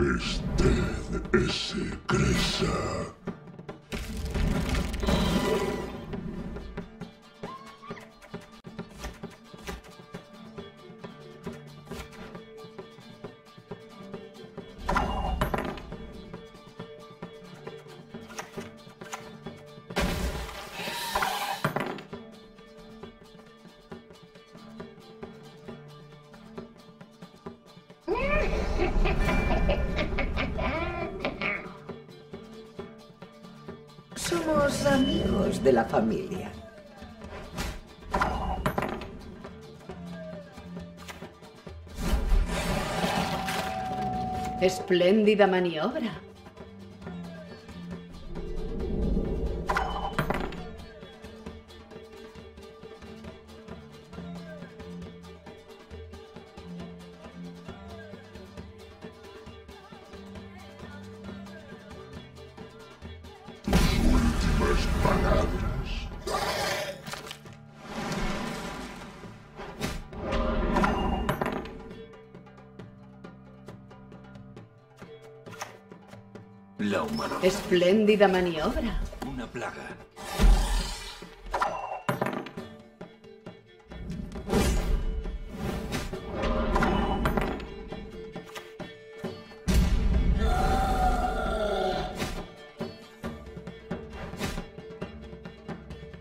Usted es Cresa. Somos amigos de la familia. Espléndida maniobra. La humanidad. Espléndida maniobra. Una plaga.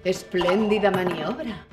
Espléndida maniobra.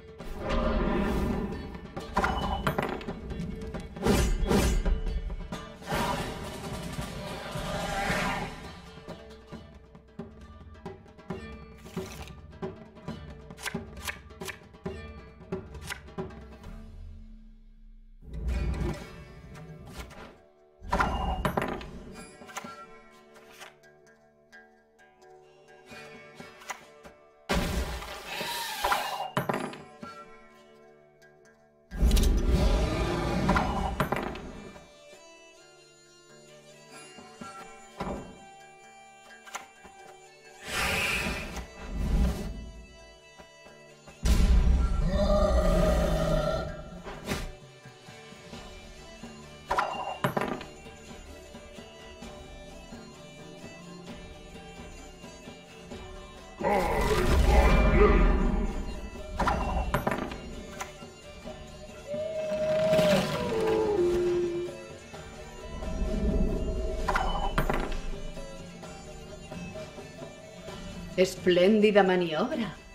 Espléndida maniobra.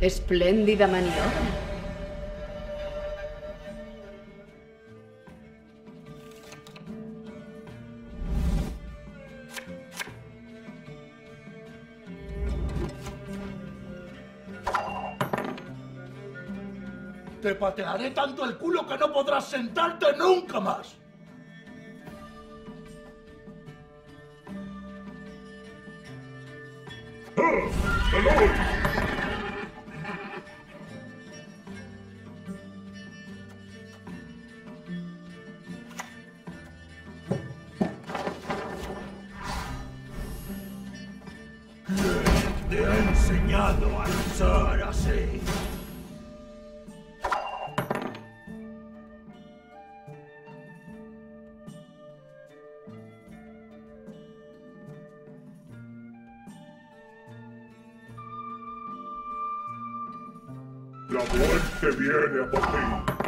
Espléndida maniobra. Te patearé tanto el culo que no podrás sentarte nunca más. Te ha enseñado a luchar así. La muerte viene a por ti.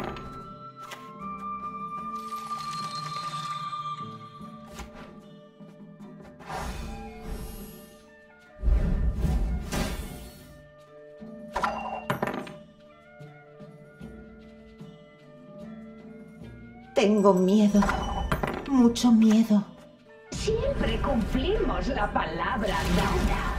Tengo miedo. Mucho miedo. Siempre cumplimos la palabra dada.